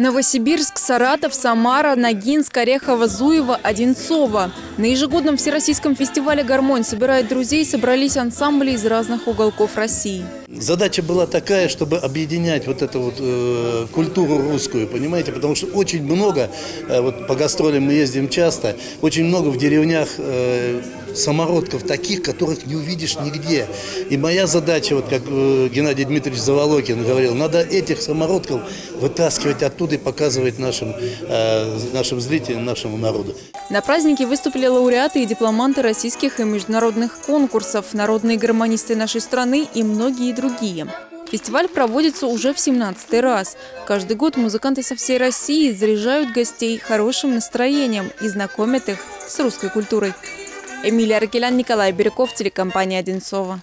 Новосибирск, Саратов, Самара, Ногинск, Орехово, Зуево, Одинцово. На ежегодном всероссийском фестивале «Гармонь» собирает друзей собрались ансамбли из разных уголков России. Задача была такая, чтобы объединять вот эту вот э, культуру русскую, понимаете, потому что очень много, э, вот по гастролям мы ездим часто, очень много в деревнях э, самородков таких, которых не увидишь нигде. И моя задача, вот как э, Геннадий Дмитриевич Заволокин говорил, надо этих самородков вытаскивать оттуда и показывать нашим, э, нашим зрителям, нашему народу. На празднике выступили лауреаты и дипломанты российских и международных конкурсов, народные гармонисты нашей страны и многие другие. Фестиваль проводится уже в 17 раз. Каждый год музыканты со всей России заряжают гостей хорошим настроением и знакомят их с русской культурой. Эмилия Аркелян, Николай Бирюков, телекомпания «Одинцова».